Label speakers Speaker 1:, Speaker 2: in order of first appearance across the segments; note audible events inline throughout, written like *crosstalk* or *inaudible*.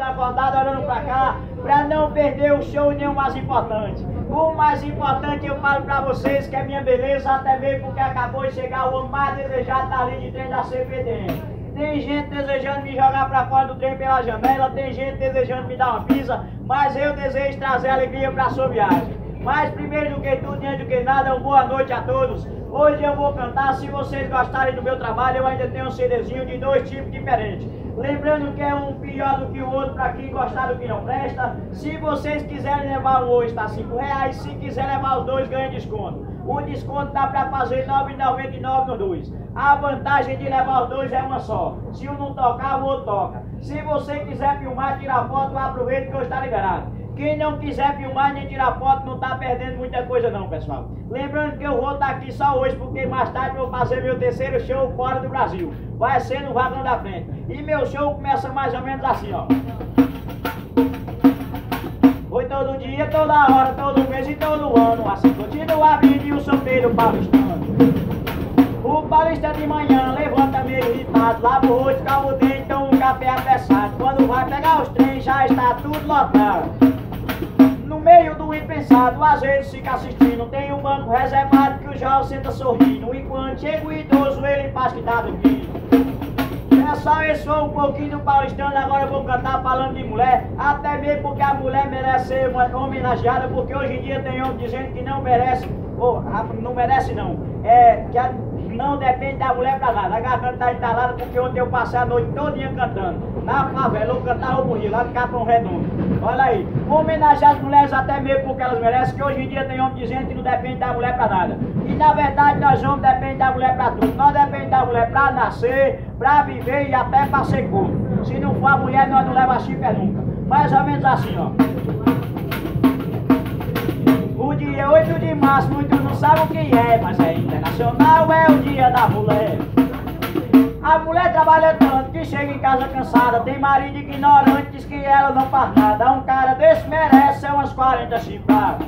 Speaker 1: estão acordados olhando pra cá, pra não perder o show nem o mais importante. O mais importante eu falo pra vocês que é minha beleza, até mesmo porque acabou de chegar o mais desejado da linha de trem da CPDM. Tem gente desejando me jogar pra fora do trem pela janela, tem gente desejando me dar uma pizza, mas eu desejo trazer alegria pra sua viagem. Mas primeiro do que tudo antes do que nada, uma boa noite a todos. Hoje eu vou cantar, se vocês gostarem do meu trabalho, eu ainda tenho um CDzinho de dois tipos diferentes. Lembrando que é um pior do que o outro para quem gostar do que não presta. Se vocês quiserem levar o hoje, está 5 reais. Se quiser levar os dois, ganha desconto. O desconto dá para fazer R$ 9,99 nos dois. A vantagem de levar os dois é uma só. Se um não tocar, o outro toca. Se você quiser filmar, tirar foto, aproveita que eu está liberado. Quem não quiser filmar nem tirar foto não está perdendo muita coisa não, pessoal. Lembrando que eu vou estar tá aqui só hoje porque mais tarde vou fazer meu terceiro show fora do Brasil. Vai ser no vagão da frente. E meu show começa mais ou menos assim, ó. Foi todo dia, toda hora, todo mês e todo ano. Assim continua a vida e o São Pedro paulistano. O paulista de manhã levanta meio irritado, lava o rosto, calma o dente, toma um café apressado. Quando vai pegar os trens já está tudo lotado meio do impensado, às vezes fica assistindo. Tem um banco reservado que o jovem senta sorrindo. E quando chega o idoso, ele faz que tá dormindo. Pessoal, esse foi um pouquinho do paulistano, agora eu vou cantar falando de mulher, até mesmo porque a mulher merece ser homenageada, porque hoje em dia tem homem dizendo que não merece, ou não merece não, é que a não depende da mulher pra nada. A garganta tá entalada porque ontem eu passei a noite todinha cantando. Na favela, eu cantava o morri lá no Capão Redondo. Olha aí, homenagear as mulheres até mesmo porque elas merecem, que hoje em dia tem homem dizendo que não depende da mulher pra nada. E na verdade nós homens dependemos da mulher pra tudo. Nós dependemos da mulher pra nascer, pra viver e até pra ser corpo. Se não for a mulher, nós não leva chifre nunca. Mais ou menos assim, ó. Dia 8 de março, muitos não sabem o que é, mas é internacional, é o dia da mulher. A mulher trabalha tanto que chega em casa cansada, tem marido ignorante, diz que ela não faz nada. Um cara desse merece é umas 40 chifradas.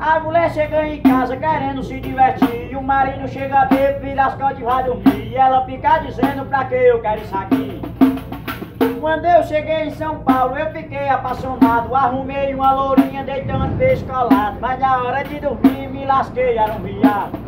Speaker 1: A mulher chega em casa querendo se divertir, e o marido chega bêbado, vira as costas e vai dormir. E ela fica dizendo pra que eu quero isso aqui. Quando eu cheguei em São Paulo, eu fiquei apaixonado. Arrumei uma lourinha deitando peixe colado. Mas na hora de dormir, me lasquei, era um viado.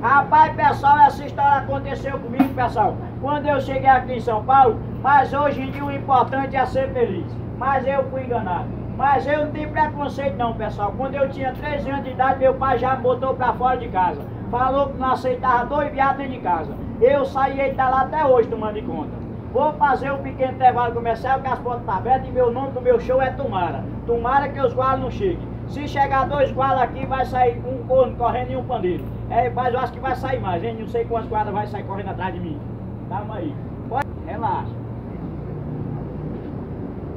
Speaker 1: Rapaz, pessoal, essa história aconteceu comigo, pessoal. Quando eu cheguei aqui em São Paulo, mas hoje em dia o importante é ser feliz. Mas eu fui enganado. Mas eu não tenho preconceito não, pessoal. Quando eu tinha 13 anos de idade, meu pai já me botou pra fora de casa. Falou que não aceitava dois viados dentro de casa. Eu saí e tá lá até hoje tomando conta. Vou fazer um pequeno intervalo comercial que as portas estão abertas e meu nome do meu show é Tomara. Tomara que os guardas não cheguem. Se chegar dois guardas aqui, vai sair um corno correndo e um pandeiro. É, mas eu acho que vai sair mais, hein? Não sei quantos guardas vai sair correndo atrás de mim. Calma aí. Pode... Relaxa.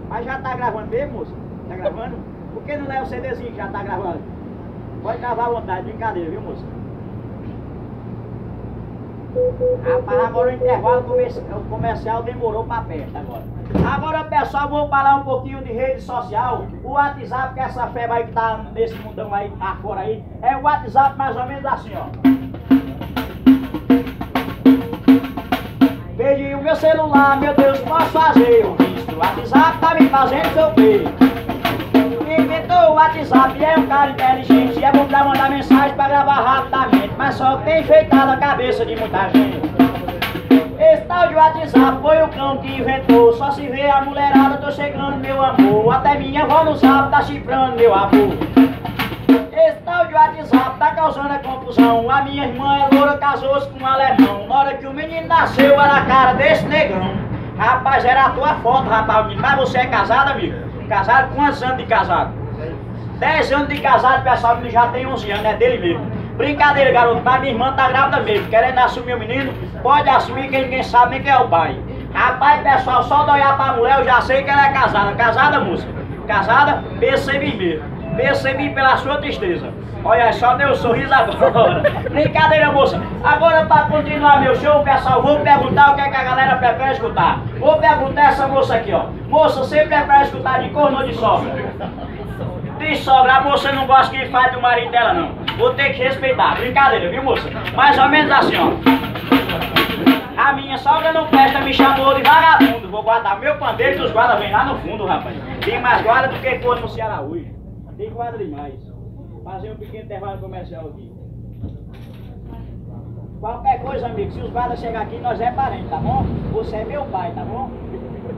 Speaker 1: Mas já tá gravando mesmo, moço? Tá gravando? Por que não leva o CDzinho que já tá gravando? Pode gravar à vontade, brincadeira, viu, moço? Rapaz, agora o intervalo comercial demorou pra festa agora. Agora, pessoal, vou falar um pouquinho de rede social. O WhatsApp, que essa febre aí que tá nesse mundão aí, tá fora aí, é o WhatsApp mais ou menos assim, ó. Perdi o meu celular, meu Deus, posso fazer o visto. O WhatsApp tá me fazendo sofrer inventou o WhatsApp é um cara inteligente É bom pra mandar mensagem pra gravar rapidamente Mas só tem enfeitado a cabeça de muita gente Esse tal de WhatsApp foi o cão que inventou Só se vê a mulherada, tô chegando meu amor Até minha avó no zap tá chifrando meu avô esse tal de WhatsApp tá causando a confusão. A minha irmã é loura, casou-se com um alemão. Na hora que o menino nasceu, era a cara desse negão. Rapaz, era a tua foto, rapaz. Mas você é casado, amigo? Casado? Quantos anos de casado? 10 anos de casado, pessoal, ele já tem 11 anos, é dele mesmo. Brincadeira, garoto, mas minha irmã tá grávida mesmo. Querendo assumir o menino, pode assumir que ninguém sabe nem quem é o pai. Rapaz, pessoal, só de olhar pra mulher eu já sei que ela é casada. Casada, moça? Casada? Percebi mesmo. Percebi pela sua tristeza. Olha, só deu um sorriso agora. *laughs* Brincadeira, moça. Agora, para continuar meu show, pessoal, vou perguntar o que, é que a galera prefere escutar. Vou perguntar essa moça aqui, ó. Moça, você prefere escutar de corno ou de sogra? De sogra, a moça não gosta que fale do marido dela, não. Vou ter que respeitar. Brincadeira, viu, moça? Mais ou menos assim, ó. A minha sogra não presta, me chamou de vagabundo. Vou guardar meu pandeiro e os guardas vêm lá no fundo, rapaz. Tem mais guarda do que cor no Ceará hoje. Tem guarda demais. Fazer um pequeno intervalo comercial aqui. Qualquer coisa, amigo, se os guardas chegar aqui, nós é parente, tá bom? Você é meu pai, tá bom?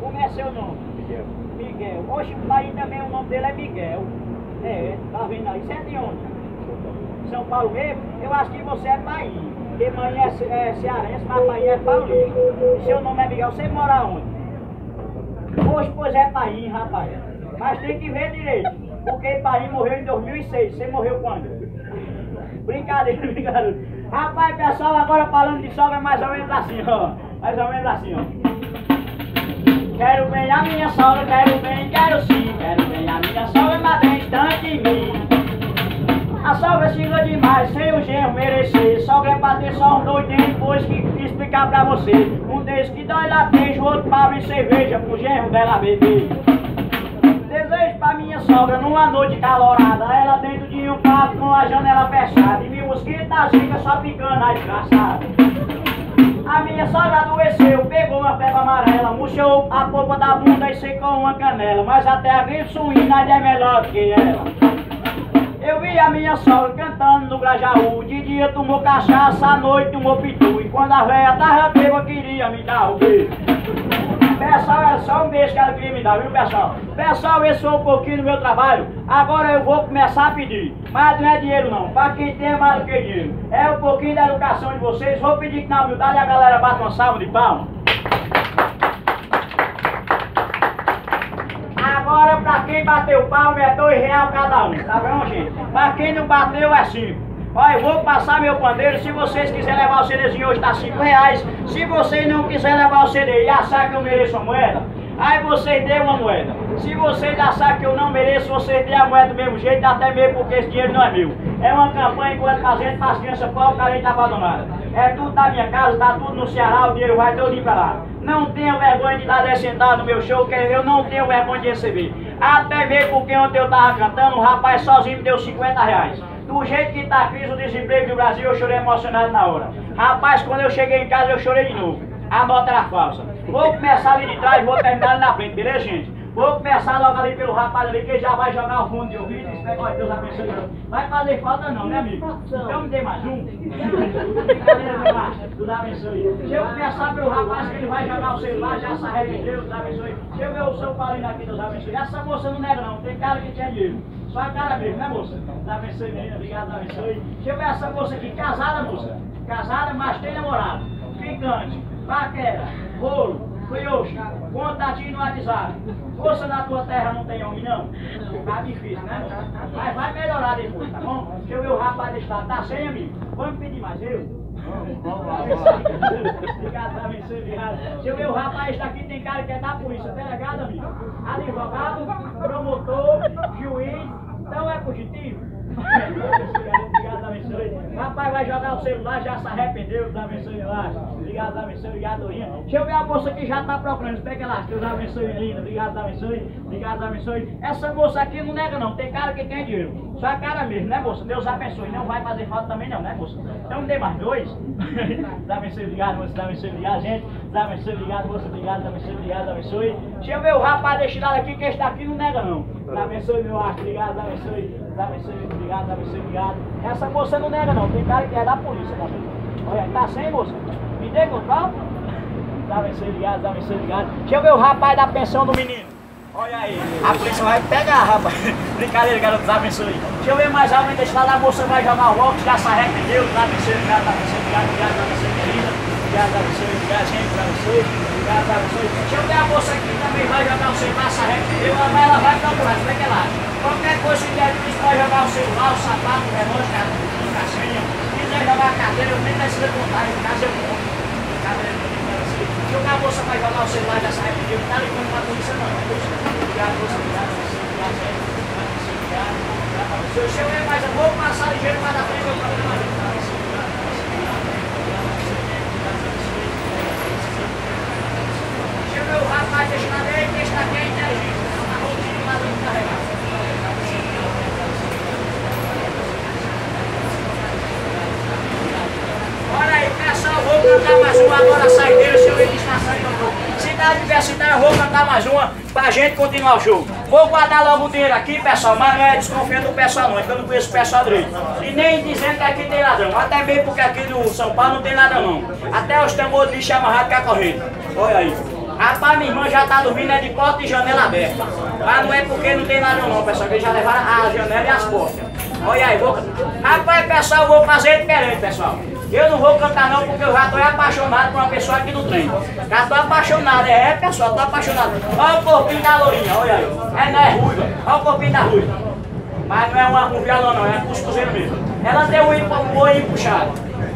Speaker 1: Como é seu nome? Miguel. Miguel. Oxe, o pai também, o nome dele é Miguel. É, tá vendo aí? Você é de onde? São Paulo mesmo? Eu acho que você é pai. Porque mãe é, é cearense, mas pai é paulista. E seu nome é Miguel, você mora onde? Hoje, pois é pai, rapaz. Mas tem que ver direito. Porque pai morreu em 2006. Você morreu quando? Brincadeira, *laughs* brincadeira. Rapaz, pessoal, agora falando de sogra, mais ou menos assim, ó. Mais ou menos assim, ó. Quero bem a minha sogra, quero bem, quero sim. Quero bem a minha sogra, de mim. A sogra xinga demais, sem o genro merecer. Sogra é pra ter só um doidinho depois que explicar pra você. Um deles que dói latejo, outro pra abrir cerveja pro genro dela beber. Desejo pra minha sogra numa noite calorada. Ela dentro de um quarto com a janela fechada. E mil mosquitos da zica só picando a desgraçada. A minha sogra adoeceu, pegou uma febre amarela, murchou a polpa da bunda e secou uma canela. Mas até a gripe suína é melhor que ela. Eu vi a minha sogra cantando no Grajaú. De dia tomou cachaça, à noite tomou pitu. E quando a véia tava bêbada, queria me dar o beijo. Pessoal, era só um beijo que ela queria me dar, viu pessoal? Pessoal, esse foi um pouquinho do meu trabalho. Agora eu vou começar a pedir. Mas não é dinheiro não, pra quem tem é mais do que dinheiro. É um pouquinho da educação de vocês. Vou pedir que na humildade a galera bata uma salva de palmas. Agora, pra quem bateu palma é dois reais cada um, tá bom, gente? Pra quem não bateu é cinco. Olha, vou passar meu pandeiro. Se vocês quiserem levar o CDzinho hoje tá cinco reais. Se vocês não quiserem levar o CD e achar que eu mereço uma moeda, aí vocês dêem uma moeda. Se vocês acharem que eu não mereço, vocês dêem a moeda do mesmo jeito, até mesmo porque esse dinheiro não é meu. É uma campanha enquanto fazendo para as crianças pobres, carentes abandonadas. É tudo da minha casa, tá tudo no Ceará, o dinheiro vai todo pra lá. Não tenho vergonha de dar 10 centavos no meu show, eu não tenho vergonha de receber. Até mesmo porque ontem eu tava cantando, um rapaz sozinho me deu 50 reais. Do jeito que tá a crise do desemprego do Brasil, eu chorei emocionado na hora. Rapaz, quando eu cheguei em casa, eu chorei de novo. A nota era falsa. Vou começar ali de trás, vou terminar ali na frente, beleza, gente? Vou começar logo ali pelo rapaz ali, que já vai jogar o fundo de ouvido. Espero que Deus abençoe. Vai fazer falta não, né, amigo? Então me dê mais um. Deus abençoe. Se eu começar pelo rapaz que ele vai jogar o celular, já se arrependeu, Deus abençoe. Se eu ver o seu Paulinho aqui, Deus abençoe. Essa moça não nega não, tem cara que tinha dinheiro. Só a cara mesmo, né, moça? Deus abençoe, menina. Obrigado, Deus abençoe. Deixa eu ver essa moça aqui, casada, moça. Casada, mas tem namorado. Ficante, paquera, bolo. Frioxo, contatinho no WhatsApp. Moça na tua terra não tem homem não? Tá difícil, né? Mas vai melhorar depois, tá bom? Deixa eu ver o rapaz desse lado. Tá sem, amigo? Vamos pedir mais eu? Obrigado, tá abençoe, obrigado. Ver o rapaz daqui, tem cara que é da polícia, delegado, amigo. Advogado, promotor, juiz, então é fugitivo. Obrigado, *laughs* abençoe. Rapaz, vai jogar o celular, já se arrependeu, Deus abençoe, relaxa. Obrigado, abençoe, obrigado, Dorinha. Deixa eu ver a moça que já tá procurando, pega lá, Deus abençoe, linda. Obrigado, abençoe, obrigado, abençoe. Essa moça aqui não nega não, tem cara que tem dinheiro. Só a cara mesmo, né, moça? Deus abençoe, não vai fazer falta também não, né, moça? Então me dê mais dois. *laughs* Deus abençoe, obrigado, moça, Deus abençoe, obrigado, gente. Deus abençoe, obrigado, moça, obrigado, Deus abençoe, obrigado, Deus abençoe. Deixa eu ver o rapaz deste lado aqui, que esse daqui não nega não. Deus abençoe, meu arco, obrigado, Deus abençoe. Deus abençoe, obrigado, Deus abençoe, obrigado. Essa moça não nega não, tem cara que é da polícia também. Olha, tá sem, moça? Me dê controle? *laughs* Deus abençoe, obrigado, Deus abençoe, obrigado. Deixa eu ver o rapaz da pensão do menino. Olha aí, a polícia vai pegar, rapaz. Brincadeira, garoto, Deus abençoe. Deixa eu ver mais alguém desse lado, a moça vai jogar o óculos, já se arrependeu. Deus abençoe, obrigado, Deus abençoe, obrigado, obrigado, Deus abençoe, querida. Obrigado, Deus abençoe, obrigado, gente, Deus abençoe. Obrigado, Deus abençoe. Deixa eu ver a moça aqui também vai jogar o celular, se arrependeu, mas ela vai procurar, como é que ela acha? Qualquer coisa que der pode jogar o celular, o sapato, o relógio, cara, a senha. Quiser jogar a cadeira, eu nem precisa contar, em casa eu compro. Se a moça vai jogar o celular, já arrependeu, não tá ligando pra polícia não, é moça. Obrigado, moça, obrigado, obrigado. Obrigado, obrigado. Se eu chegar mais, eu vou passar ligeiro mais na frente, eu falo. Deixa eu ver o rapaz lado aí, que esse daqui é inteligente. Tá roubando lá dentro carregado. Olha aí, pessoal, vou cantar mais uma agora, sai eu vou cantar mais uma pra gente continuar o show. Vou guardar logo o dinheiro aqui, pessoal, mas não é desconfiando do pessoal não, é que eu não conheço o pessoal direito. E nem dizendo que aqui tem ladrão, até mesmo porque aqui no São Paulo não tem ladrão não. Até os tambores de lixo amarrados com a corrente. Olha aí. Rapaz, minha irmã já tá dormindo é de porta e janela aberta. Mas não é porque não tem ladrão não, pessoal, que já levaram a janela e as portas. Olha aí, vou... Rapaz, pessoal, vou fazer diferente, pessoal. Eu não vou cantar não, porque eu já tô apaixonado por uma pessoa aqui do trem. Já tô apaixonado, é, pessoal, tô apaixonado. Olha o corpinho da lourinha, olha aí. É, não é ruiva, olha o corpinho da ruiva. Mas não é uma, um violão não, é cuscuzeiro mesmo. Ela tem um olho puxado,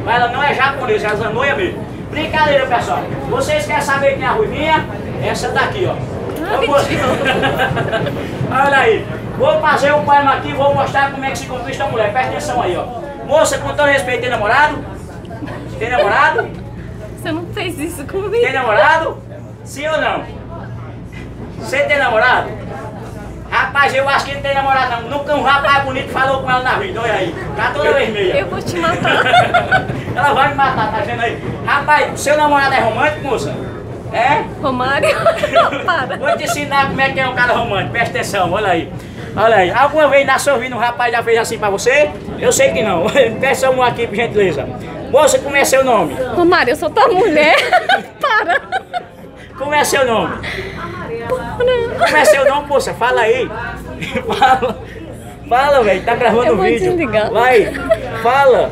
Speaker 1: mas ela não é japonesa, é zanoia mesmo. Brincadeira, pessoal. Vocês querem saber quem é a ruivinha? Essa daqui, ó. *laughs* Olha aí. Vou fazer um poema aqui, vou mostrar como é que se conquista a mulher. Presta atenção aí, ó. Moça, com todo respeito, tem namorado? Tem namorado?
Speaker 2: Você não fez isso comigo.
Speaker 1: Tem namorado? Sim ou não? Você tem namorado? Rapaz, eu acho que não tem namorado não. Nunca um rapaz bonito falou com ela na vida, olha aí. Tá toda vermelha.
Speaker 2: Eu vou te matar. *laughs*
Speaker 1: ela vai me matar, tá vendo aí? Rapaz, seu namorado é romântico, moça? É?
Speaker 2: Romário? *laughs* Para.
Speaker 1: Vou te ensinar como é que é um cara romântico, presta atenção, olha aí. Olha aí, alguma vez na sua vida um rapaz já fez assim pra você? Eu sei que não. *laughs* Peça um aqui, por gentileza. Moça, como é seu nome?
Speaker 2: Romário, eu sou tua mulher. *laughs* Para.
Speaker 1: Como é seu nome? Como é seu nome, moça? Fala aí. *laughs* Fala. Fala, velho. Tá gravando o vídeo.
Speaker 2: Desligar.
Speaker 1: Vai. Fala.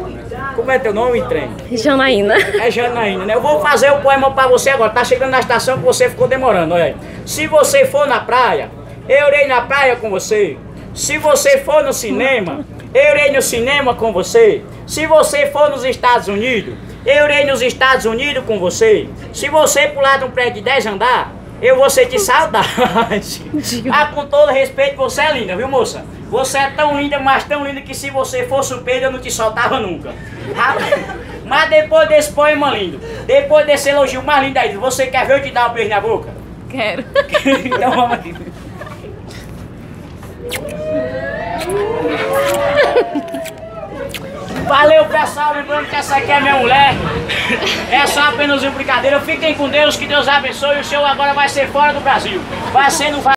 Speaker 1: Como é teu nome, trem?
Speaker 2: Janaína.
Speaker 1: É Janaína, né? Eu vou fazer o poema pra você agora. Tá chegando na estação que você ficou demorando, olha aí. Se você for na praia, eu irei na praia com você. Se você for no cinema, eu irei no cinema com você. Se você for nos Estados Unidos, eu irei nos Estados Unidos com você. Se você pular de um prédio de 10 andar, eu vou sentir saudade. *laughs* ah, com todo respeito, você é linda, viu moça? Você é tão linda, mas tão linda que se você fosse o Pedro eu não te soltava nunca. mas depois desse poema lindo, depois desse elogio mais lindo aí, você quer ver eu te dar um beijo na boca?
Speaker 2: Quero. *laughs*
Speaker 1: então vamos aqui. *laughs* Valeu pessoal, lembrando que essa aqui é minha mulher. É só apenas uma brincadeira. Fiquem com Deus, que Deus abençoe. O show agora vai ser fora do Brasil. Vai ser no